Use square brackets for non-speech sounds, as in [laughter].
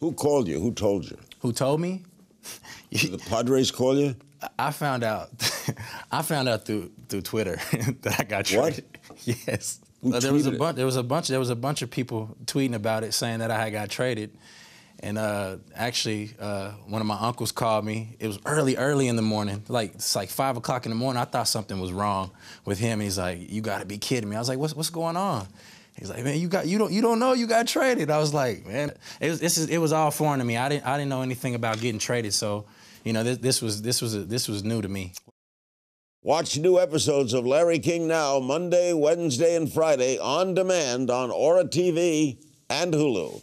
Who called you? Who told you? Who told me? [laughs] Did the Padres call you? I found out. [laughs] I found out through through Twitter [laughs] that I got What? traded. Yes. Who there was a it? bunch. There was a bunch. There was a bunch of people tweeting about it, saying that I had got traded. And uh, actually, uh, one of my uncles called me. It was early, early in the morning, like it's like five o'clock in the morning. I thought something was wrong with him. He's like, "You got to be kidding me!" I was like, "What's what's going on?" He's like, "Man, you got you don't you don't know you got traded." I was like, "Man, it was this is it was all foreign to me. I didn't I didn't know anything about getting traded. So, you know, this, this was this was this was new to me." Watch new episodes of Larry King Now Monday, Wednesday, and Friday on demand on Ora TV and Hulu.